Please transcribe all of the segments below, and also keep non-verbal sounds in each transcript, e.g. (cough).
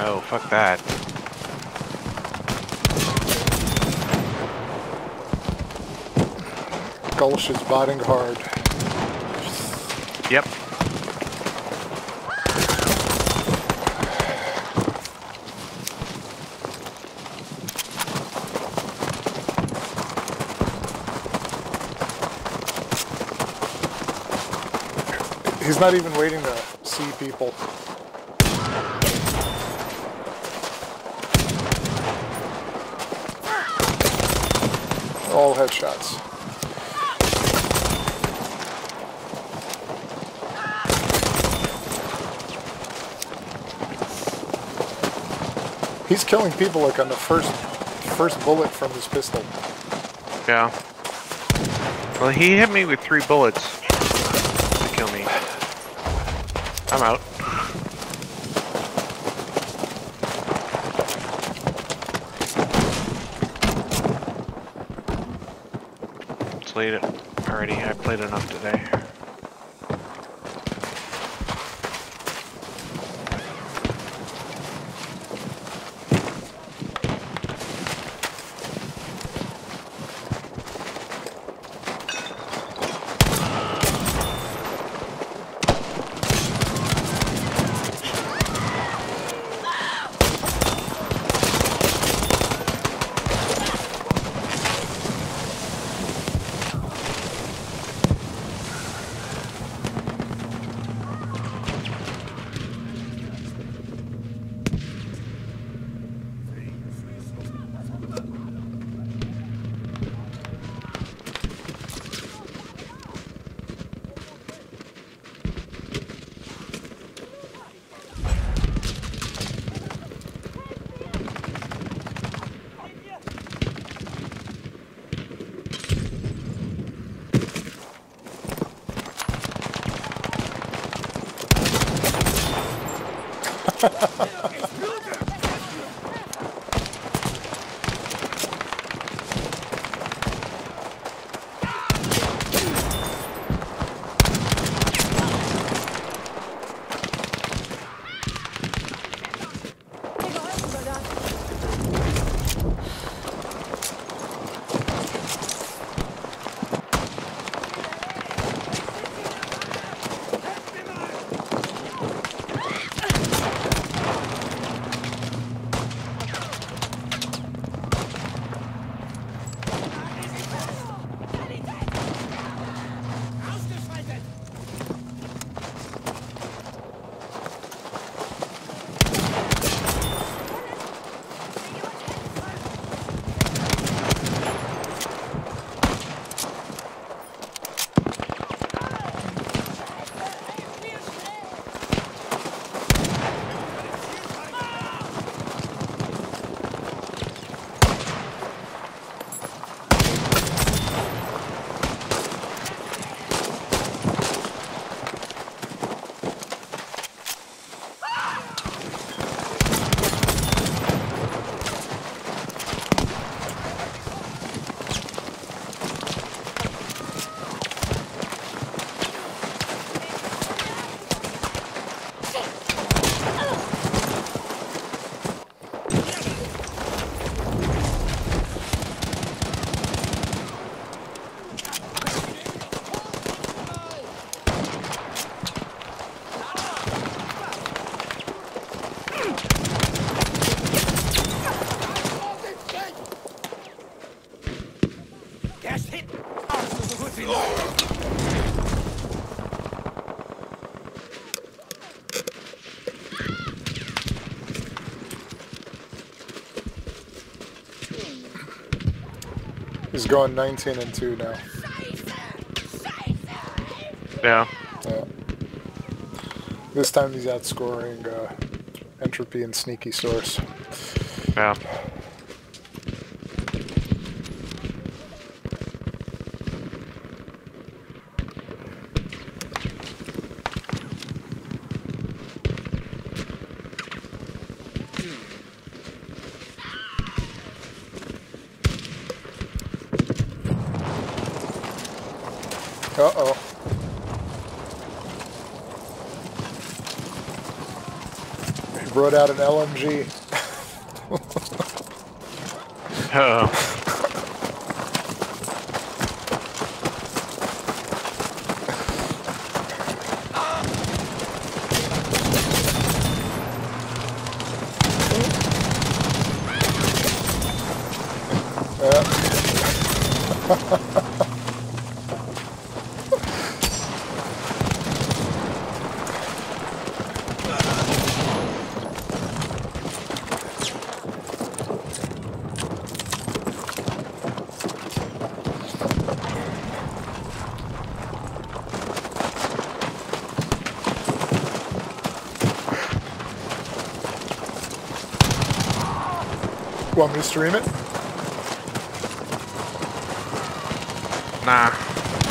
Oh, fuck that. Gulsh is botting hard. Yep. He's not even waiting to see people. All headshots. He's killing people like on the first first bullet from his pistol. Yeah. Well, he hit me with three bullets to kill me. I'm out. It's it already. I played enough today. (laughs) it's good. Shit! He's going 19 and 2 now. Yeah. Yeah. This time he's outscoring uh, Entropy and Sneaky Source. Yeah. Uh-oh. He brought out an LMG. Uh-oh. (laughs) (laughs) Want me to stream it? Nah.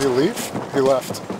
He leave? He left.